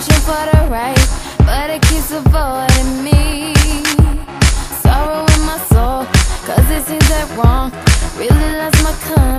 searching for the right, but it keeps avoiding me. Sorrow in my soul, cause it seems that wrong really lost my conscience.